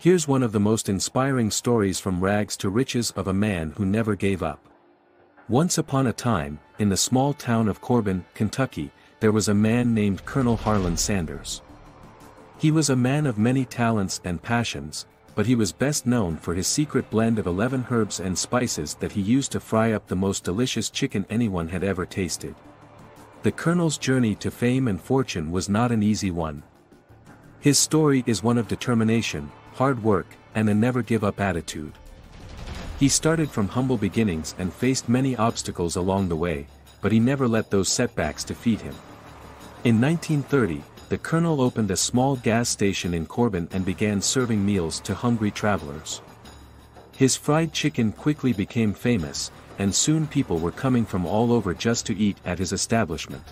Here's one of the most inspiring stories from rags to riches of a man who never gave up. Once upon a time, in the small town of Corbin, Kentucky, there was a man named Colonel Harland Sanders. He was a man of many talents and passions, but he was best known for his secret blend of 11 herbs and spices that he used to fry up the most delicious chicken anyone had ever tasted. The Colonel's journey to fame and fortune was not an easy one. His story is one of determination, hard work, and a never-give-up attitude. He started from humble beginnings and faced many obstacles along the way, but he never let those setbacks defeat him. In 1930, the colonel opened a small gas station in Corbin and began serving meals to hungry travelers. His fried chicken quickly became famous, and soon people were coming from all over just to eat at his establishment.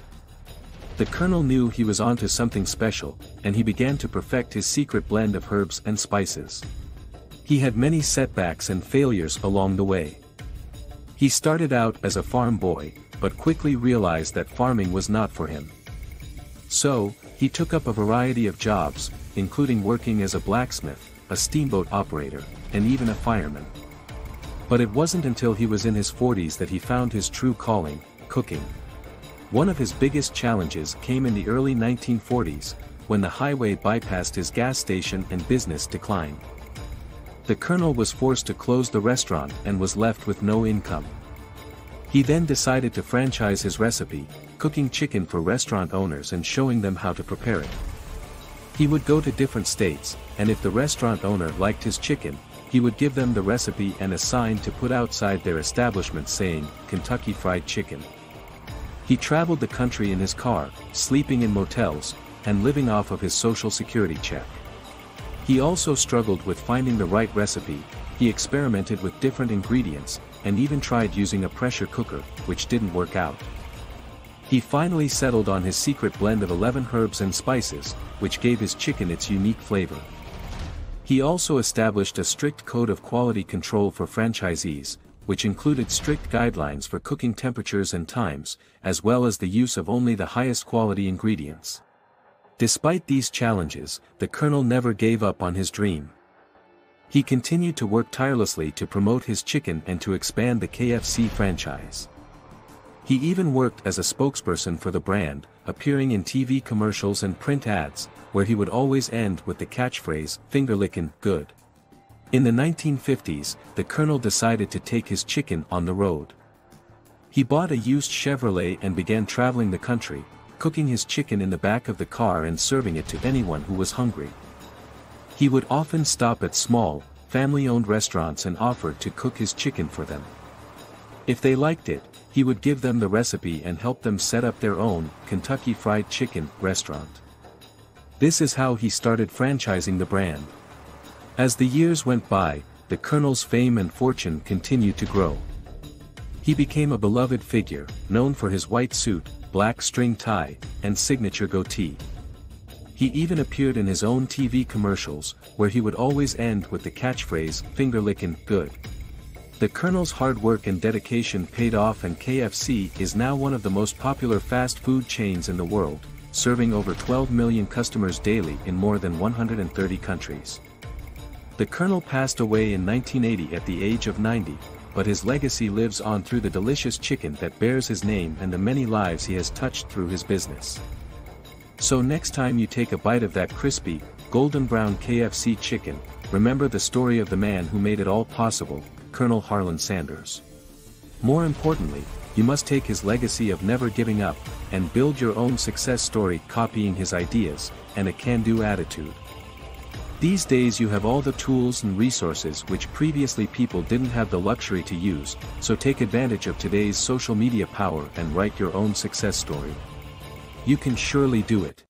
The colonel knew he was onto something special, and he began to perfect his secret blend of herbs and spices. He had many setbacks and failures along the way. He started out as a farm boy, but quickly realized that farming was not for him. So, he took up a variety of jobs, including working as a blacksmith, a steamboat operator, and even a fireman. But it wasn't until he was in his 40s that he found his true calling, cooking. One of his biggest challenges came in the early 1940s, when the highway bypassed his gas station and business declined. The colonel was forced to close the restaurant and was left with no income. He then decided to franchise his recipe, cooking chicken for restaurant owners and showing them how to prepare it. He would go to different states, and if the restaurant owner liked his chicken, he would give them the recipe and a sign to put outside their establishment saying, Kentucky Fried Chicken. He traveled the country in his car, sleeping in motels, and living off of his social security check. He also struggled with finding the right recipe, he experimented with different ingredients, and even tried using a pressure cooker, which didn't work out. He finally settled on his secret blend of 11 herbs and spices, which gave his chicken its unique flavor. He also established a strict code of quality control for franchisees, which included strict guidelines for cooking temperatures and times, as well as the use of only the highest quality ingredients. Despite these challenges, the Colonel never gave up on his dream. He continued to work tirelessly to promote his chicken and to expand the KFC franchise. He even worked as a spokesperson for the brand, appearing in TV commercials and print ads, where he would always end with the catchphrase, finger lickin' good. In the 1950s, the colonel decided to take his chicken on the road. He bought a used Chevrolet and began traveling the country, cooking his chicken in the back of the car and serving it to anyone who was hungry. He would often stop at small, family-owned restaurants and offer to cook his chicken for them. If they liked it, he would give them the recipe and help them set up their own, Kentucky Fried Chicken, restaurant. This is how he started franchising the brand. As the years went by, the Colonel's fame and fortune continued to grow. He became a beloved figure, known for his white suit, black string tie, and signature goatee. He even appeared in his own TV commercials, where he would always end with the catchphrase, finger lickin' good. The Colonel's hard work and dedication paid off and KFC is now one of the most popular fast food chains in the world, serving over 12 million customers daily in more than 130 countries. The Colonel passed away in 1980 at the age of 90, but his legacy lives on through the delicious chicken that bears his name and the many lives he has touched through his business. So next time you take a bite of that crispy, golden brown KFC chicken, remember the story of the man who made it all possible, Colonel Harland Sanders. More importantly, you must take his legacy of never giving up, and build your own success story copying his ideas, and a can-do attitude. These days you have all the tools and resources which previously people didn't have the luxury to use, so take advantage of today's social media power and write your own success story. You can surely do it.